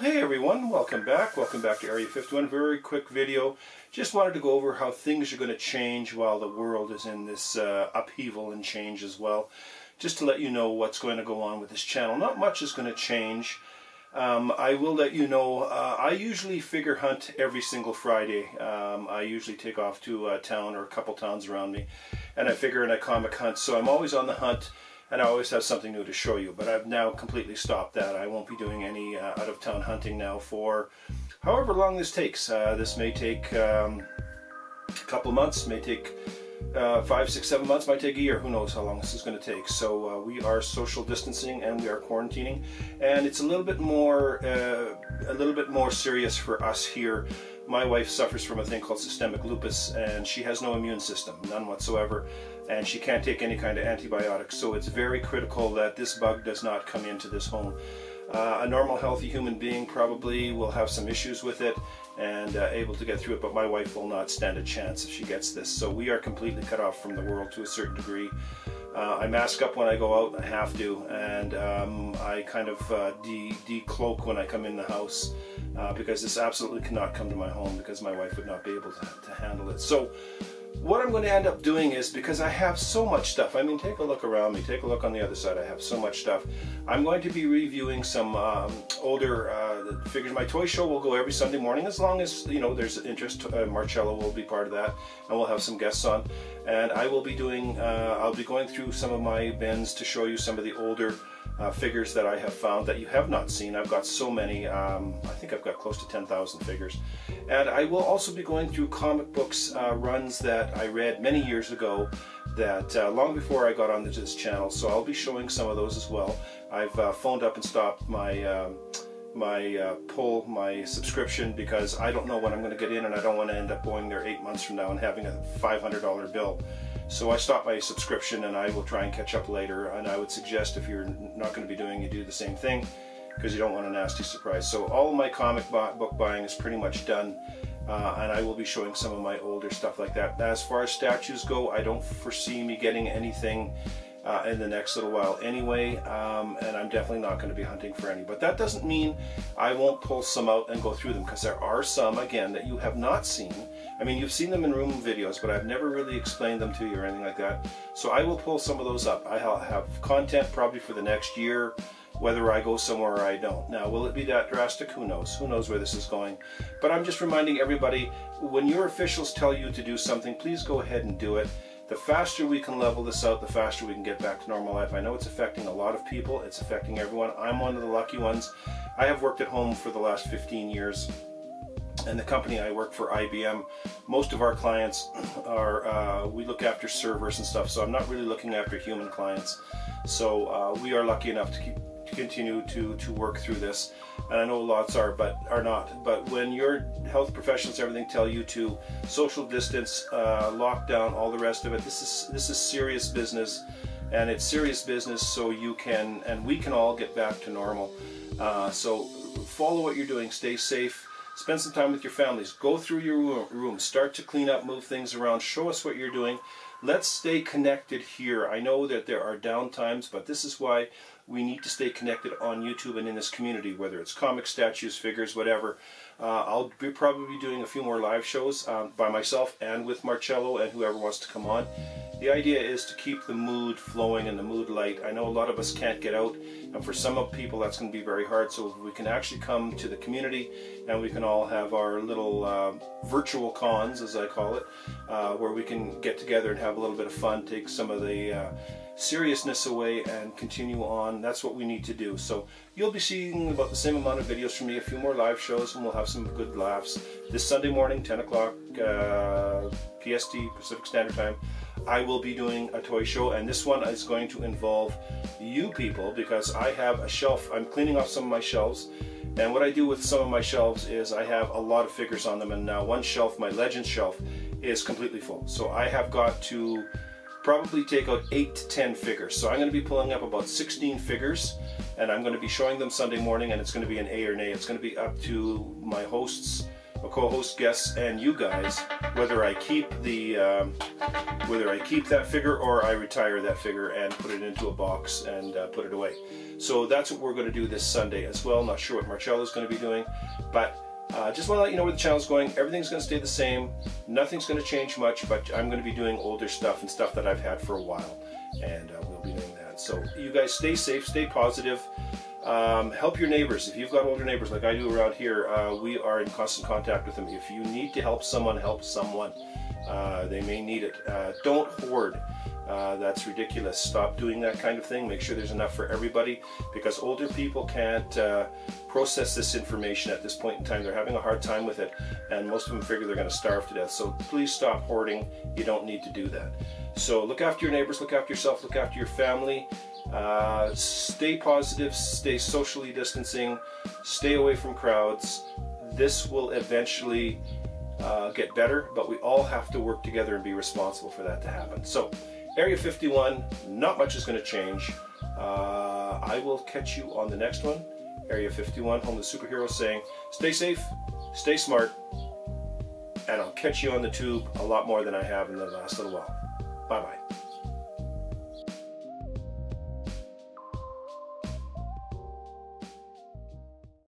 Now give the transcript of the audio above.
Hey everyone, welcome back. Welcome back to Area 51. Very quick video. Just wanted to go over how things are going to change while the world is in this uh, upheaval and change as well. Just to let you know what's going to go on with this channel. Not much is going to change. Um, I will let you know, uh, I usually figure hunt every single Friday. Um, I usually take off to a town or a couple towns around me and I figure in a comic hunt. So I'm always on the hunt and I always have something new to show you. But I've now completely stopped that. I won't be doing any uh, out-of-town hunting now for however long this takes. Uh, this may take um, a couple months, may take uh, five, six, seven months, might take a year. Who knows how long this is going to take. So uh, we are social distancing and we are quarantining, and it's a little bit more, uh, a little bit more serious for us here. My wife suffers from a thing called systemic lupus, and she has no immune system, none whatsoever and she can't take any kind of antibiotics. So it's very critical that this bug does not come into this home. Uh, a normal healthy human being probably will have some issues with it and uh, able to get through it, but my wife will not stand a chance if she gets this. So we are completely cut off from the world to a certain degree. Uh, I mask up when I go out, I have to, and um, I kind of uh, de decloak when I come in the house uh, because this absolutely cannot come to my home because my wife would not be able to, to handle it. So what I'm going to end up doing is because I have so much stuff. I mean, take a look around me. Take a look on the other side. I have so much stuff. I'm going to be reviewing some um, older uh, figures. My toy show will go every Sunday morning as long as, you know, there's interest. Uh, Marcello will be part of that and we'll have some guests on. And I will be doing, uh, I'll be going through some of my bins to show you some of the older uh, figures that I have found that you have not seen. I've got so many, um, I think I've got close to 10,000 figures. And I will also be going through comic books uh, runs that I read many years ago that uh, long before I got on this channel, so I'll be showing some of those as well. I've uh, phoned up and stopped my um, my uh, pull, my subscription, because I don't know when I'm going to get in and I don't want to end up going there eight months from now and having a $500 bill. So I stopped my subscription and I will try and catch up later. And I would suggest if you're not going to be doing, you do the same thing because you don't want a nasty surprise. So all my comic book buying is pretty much done. Uh, and I will be showing some of my older stuff like that. As far as statues go, I don't foresee me getting anything uh, in the next little while anyway, um, and I'm definitely not going to be hunting for any. But that doesn't mean I won't pull some out and go through them, because there are some, again, that you have not seen. I mean, you've seen them in room videos, but I've never really explained them to you or anything like that. So I will pull some of those up. I have content probably for the next year, whether I go somewhere or I don't. Now, will it be that drastic? Who knows? Who knows where this is going? But I'm just reminding everybody, when your officials tell you to do something, please go ahead and do it. The faster we can level this out, the faster we can get back to normal life. I know it's affecting a lot of people. It's affecting everyone. I'm one of the lucky ones. I have worked at home for the last 15 years. And the company I work for, IBM, most of our clients are, uh, we look after servers and stuff, so I'm not really looking after human clients. So uh, we are lucky enough to keep continue to, to work through this. And I know lots are, but are not. But when your health professionals, everything tell you to social distance, uh, lockdown, all the rest of it, this is this is serious business, and it's serious business. So you can and we can all get back to normal. Uh, so follow what you're doing. Stay safe. Spend some time with your families. Go through your room. Start to clean up, move things around. Show us what you're doing. Let's stay connected here. I know that there are down times, but this is why we need to stay connected on YouTube and in this community, whether it's comics, statues, figures, whatever. Uh, I'll be probably doing a few more live shows um, by myself and with Marcello and whoever wants to come on. The idea is to keep the mood flowing and the mood light. I know a lot of us can't get out, and for some of people that's going to be very hard. So we can actually come to the community, and we can all have our little uh, virtual cons, as I call it, uh, where we can get together and have a little bit of fun, take some of the uh, seriousness away and continue on. That's what we need to do. So you'll be seeing about the same amount of videos from me, a few more live shows, and we'll have some good laughs. This Sunday morning, 10 o'clock uh, PST, Pacific Standard Time, I will be doing a toy show, and this one is going to involve you people because I have a shelf. I'm cleaning off some of my shelves. And what I do with some of my shelves is I have a lot of figures on them and now one shelf, my Legends shelf, is completely full. So I have got to probably take out 8 to 10 figures. So I'm going to be pulling up about 16 figures and I'm going to be showing them Sunday morning and it's going to be an A or an A. It's going to be up to my hosts co-host guests and you guys whether I keep the um, whether I keep that figure or I retire that figure and put it into a box and uh, put it away. So that's what we're going to do this Sunday as well. Not sure what Marcello is going to be doing, but uh, just want to let you know where the channel's going. Everything's going to stay the same. Nothing's going to change much, but I'm going to be doing older stuff and stuff that I've had for a while, and uh, we'll be doing that. So you guys stay safe, stay positive. Um, help your neighbors. If you've got older neighbors like I do around here, uh, we are in constant contact with them. If you need to help someone, help someone. Uh, they may need it. Uh, don't hoard. Uh, that's ridiculous. Stop doing that kind of thing. Make sure there's enough for everybody because older people can't uh, process this information at this point in time. They're having a hard time with it and most of them figure they're going to starve to death. So please stop hoarding. You don't need to do that. So look after your neighbors, look after yourself, look after your family. Uh, stay positive, stay socially distancing, stay away from crowds. This will eventually uh, get better, but we all have to work together and be responsible for that to happen. So Area 51, not much is going to change. Uh, I will catch you on the next one. Area 51, Home of the Superheroes saying, stay safe, stay smart, and I'll catch you on the tube a lot more than I have in the last little while. Bye-bye.